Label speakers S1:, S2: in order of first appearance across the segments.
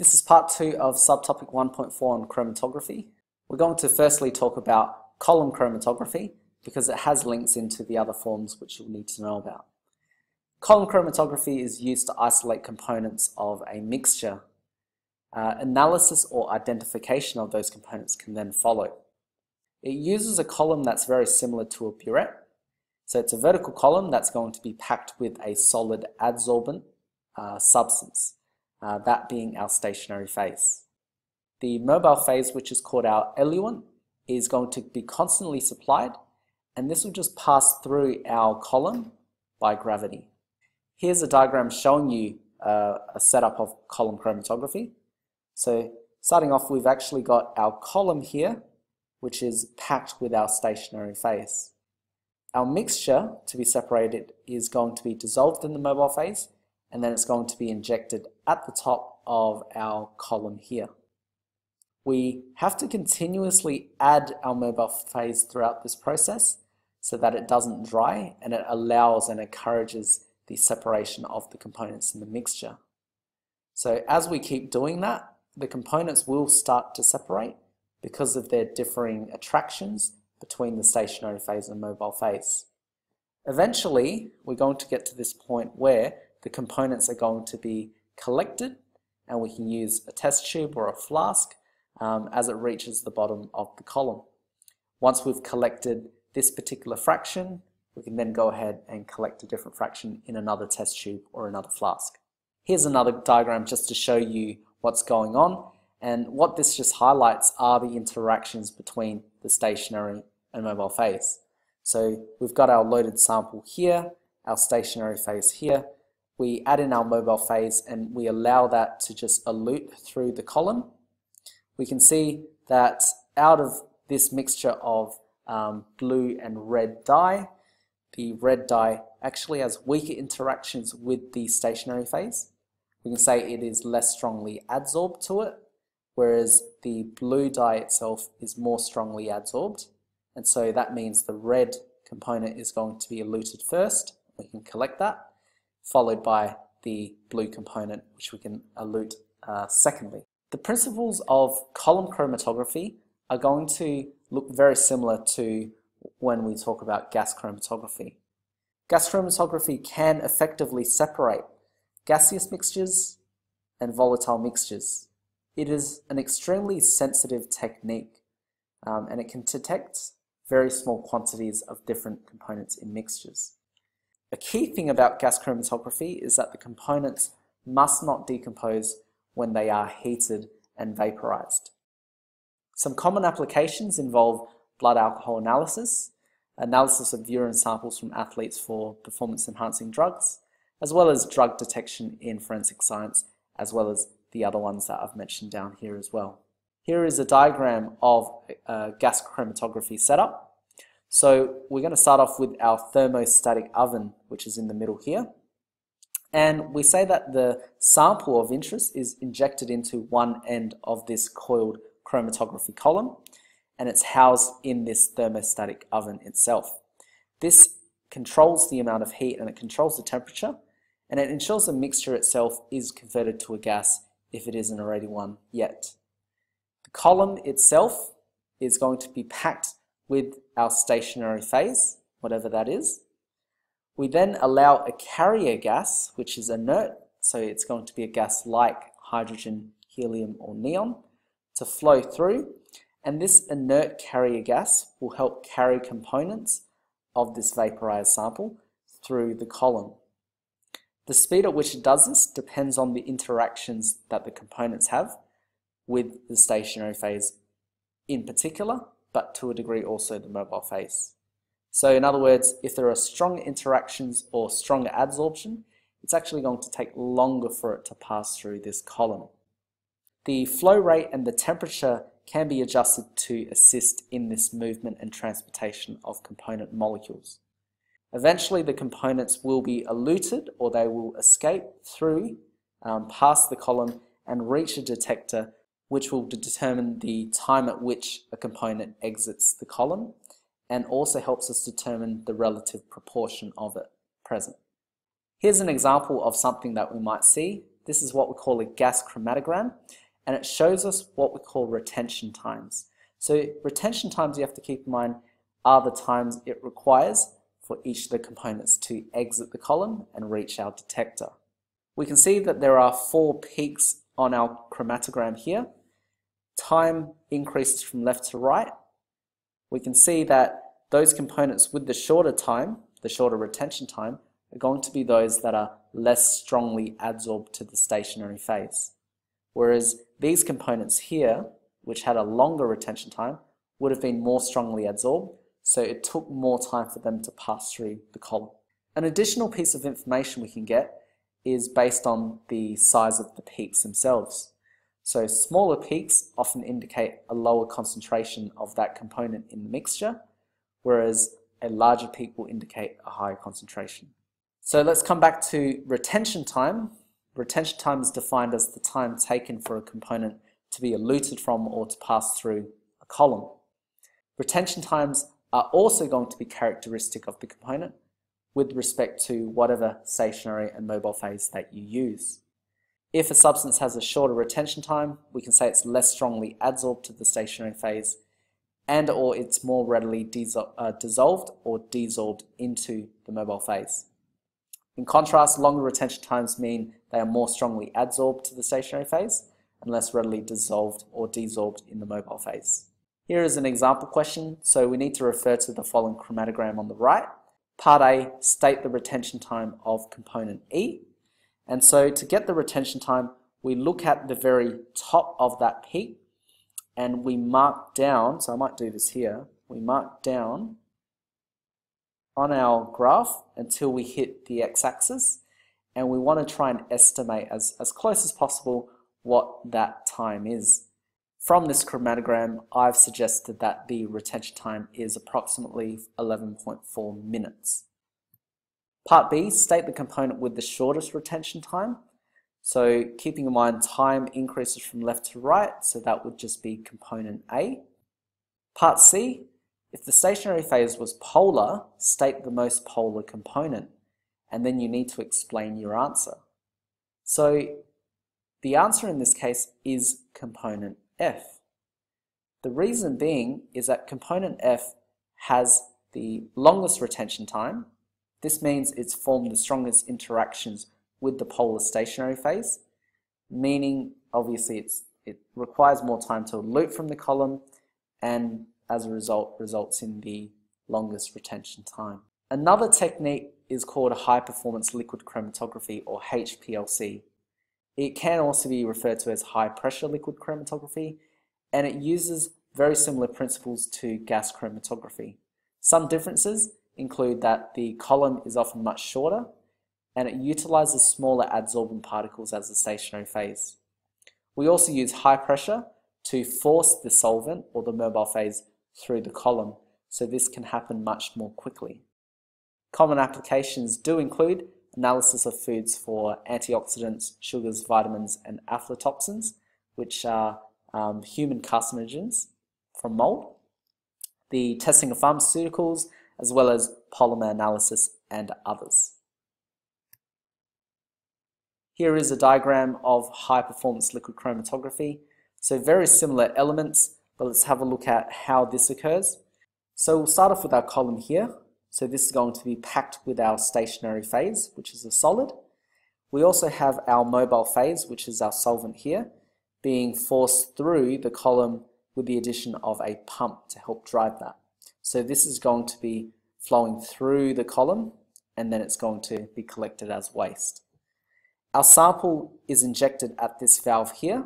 S1: This is part two of subtopic 1.4 on chromatography. We're going to firstly talk about column chromatography because it has links into the other forms which you'll need to know about. Column chromatography is used to isolate components of a mixture. Uh, analysis or identification of those components can then follow. It uses a column that's very similar to a burette. So it's a vertical column that's going to be packed with a solid adsorbent uh, substance uh, that being our stationary phase. The mobile phase, which is called our eluent, is going to be constantly supplied, and this will just pass through our column by gravity. Here's a diagram showing you uh, a setup of column chromatography. So starting off, we've actually got our column here, which is packed with our stationary phase. Our mixture to be separated is going to be dissolved in the mobile phase and then it's going to be injected at the top of our column here. We have to continuously add our mobile phase throughout this process so that it doesn't dry and it allows and encourages the separation of the components in the mixture. So as we keep doing that, the components will start to separate because of their differing attractions between the stationary phase and mobile phase. Eventually, we're going to get to this point where the components are going to be collected and we can use a test tube or a flask um, as it reaches the bottom of the column. Once we've collected this particular fraction, we can then go ahead and collect a different fraction in another test tube or another flask. Here's another diagram just to show you what's going on and what this just highlights are the interactions between the stationary and mobile phase. So we've got our loaded sample here, our stationary phase here, we add in our mobile phase and we allow that to just elute through the column. We can see that out of this mixture of um, blue and red dye, the red dye actually has weaker interactions with the stationary phase. We can say it is less strongly adsorbed to it, whereas the blue dye itself is more strongly adsorbed. And so that means the red component is going to be eluted first. We can collect that followed by the blue component, which we can elute uh, secondly. The principles of column chromatography are going to look very similar to when we talk about gas chromatography. Gas chromatography can effectively separate gaseous mixtures and volatile mixtures. It is an extremely sensitive technique um, and it can detect very small quantities of different components in mixtures. A key thing about gas chromatography is that the components must not decompose when they are heated and vaporized. Some common applications involve blood alcohol analysis, analysis of urine samples from athletes for performance enhancing drugs, as well as drug detection in forensic science, as well as the other ones that I've mentioned down here as well. Here is a diagram of a gas chromatography setup. So we're going to start off with our thermostatic oven, which is in the middle here. And we say that the sample of interest is injected into one end of this coiled chromatography column, and it's housed in this thermostatic oven itself. This controls the amount of heat and it controls the temperature, and it ensures the mixture itself is converted to a gas if it isn't already one yet. The column itself is going to be packed with our stationary phase, whatever that is. We then allow a carrier gas, which is inert, so it's going to be a gas like hydrogen, helium, or neon, to flow through. And this inert carrier gas will help carry components of this vaporized sample through the column. The speed at which it does this depends on the interactions that the components have with the stationary phase in particular, but to a degree also the mobile phase. So in other words, if there are strong interactions or stronger adsorption, it's actually going to take longer for it to pass through this column. The flow rate and the temperature can be adjusted to assist in this movement and transportation of component molecules. Eventually the components will be eluted or they will escape through um, past the column and reach a detector which will determine the time at which a component exits the column and also helps us determine the relative proportion of it present. Here's an example of something that we might see this is what we call a gas chromatogram, and it shows us what we call retention times. So retention times you have to keep in mind are the times it requires for each of the components to exit the column and reach our detector. We can see that there are four peaks on our chromatogram here. Time increases from left to right. We can see that those components with the shorter time, the shorter retention time, are going to be those that are less strongly adsorbed to the stationary phase. Whereas these components here, which had a longer retention time, would have been more strongly adsorbed, so it took more time for them to pass through the column. An additional piece of information we can get is based on the size of the peaks themselves. So smaller peaks often indicate a lower concentration of that component in the mixture, whereas a larger peak will indicate a higher concentration. So let's come back to retention time. Retention time is defined as the time taken for a component to be eluted from or to pass through a column. Retention times are also going to be characteristic of the component with respect to whatever stationary and mobile phase that you use. If a substance has a shorter retention time, we can say it's less strongly adsorbed to the stationary phase and or it's more readily uh, dissolved or desorbed into the mobile phase. In contrast, longer retention times mean they are more strongly adsorbed to the stationary phase and less readily dissolved or desorbed in the mobile phase. Here is an example question, so we need to refer to the following chromatogram on the right. Part A, state the retention time of component E. And so to get the retention time, we look at the very top of that peak and we mark down, so I might do this here, we mark down on our graph until we hit the x-axis and we want to try and estimate as, as close as possible what that time is. From this chromatogram, I've suggested that the retention time is approximately 11.4 minutes. Part B, state the component with the shortest retention time. So keeping in mind time increases from left to right, so that would just be component A. Part C, if the stationary phase was polar, state the most polar component, and then you need to explain your answer. So the answer in this case is component F. The reason being is that component F has the longest retention time. This means it's formed the strongest interactions with the polar stationary phase, meaning obviously it's, it requires more time to elute from the column and as a result results in the longest retention time. Another technique is called high performance liquid chromatography or HPLC. It can also be referred to as high pressure liquid chromatography and it uses very similar principles to gas chromatography. Some differences include that the column is often much shorter and it utilizes smaller adsorbent particles as the stationary phase. We also use high pressure to force the solvent or the mobile phase through the column, so this can happen much more quickly. Common applications do include analysis of foods for antioxidants, sugars, vitamins, and aflatoxins, which are um, human carcinogens from mold, the testing of pharmaceuticals, as well as polymer analysis and others. Here is a diagram of high performance liquid chromatography. So very similar elements, but let's have a look at how this occurs. So we'll start off with our column here. So this is going to be packed with our stationary phase, which is a solid. We also have our mobile phase, which is our solvent here, being forced through the column with the addition of a pump to help drive that. So this is going to be flowing through the column and then it's going to be collected as waste. Our sample is injected at this valve here.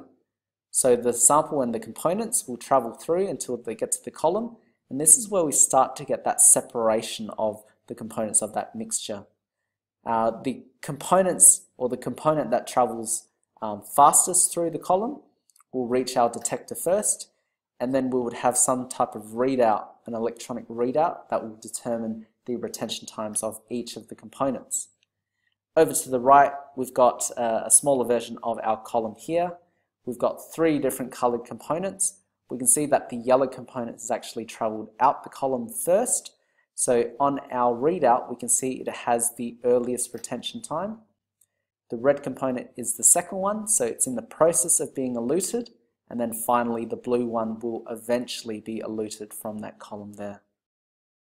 S1: So the sample and the components will travel through until they get to the column. And this is where we start to get that separation of the components of that mixture. Uh, the components or the component that travels um, fastest through the column will reach our detector first and then we would have some type of readout, an electronic readout that will determine the retention times of each of the components. Over to the right, we've got uh, a smaller version of our column here. We've got three different colored components. We can see that the yellow component has actually traveled out the column first. So on our readout, we can see it has the earliest retention time. The red component is the second one, so it's in the process of being eluted, and then finally the blue one will eventually be eluted from that column there.